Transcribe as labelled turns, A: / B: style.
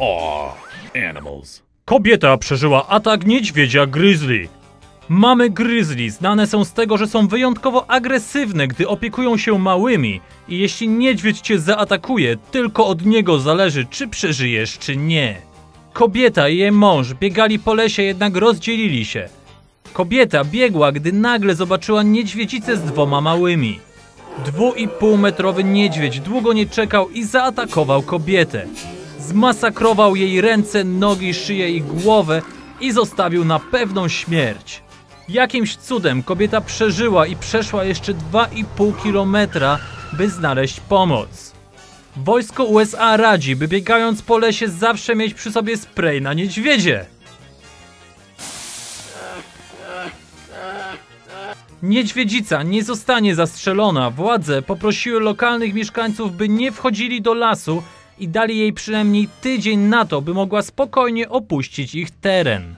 A: Aw, animals.
B: Kobieta przeżyła atak niedźwiedzia grizzly. Mamy grizzly znane są z tego, że są wyjątkowo agresywne, gdy opiekują się małymi i jeśli niedźwiedź cię zaatakuje, tylko od niego zależy, czy przeżyjesz, czy nie. Kobieta i jej mąż biegali po lesie, jednak rozdzielili się. Kobieta biegła, gdy nagle zobaczyła niedźwiedzicę z dwoma małymi. Dwu i pół metrowy niedźwiedź długo nie czekał i zaatakował kobietę. Zmasakrował jej ręce, nogi, szyję i głowę i zostawił na pewną śmierć. Jakimś cudem kobieta przeżyła i przeszła jeszcze 2,5 kilometra, by znaleźć pomoc. Wojsko USA radzi, by biegając po lesie zawsze mieć przy sobie spray na niedźwiedzie. Niedźwiedzica nie zostanie zastrzelona. Władze poprosiły lokalnych mieszkańców, by nie wchodzili do lasu i dali jej przynajmniej tydzień na to, by mogła spokojnie opuścić ich teren.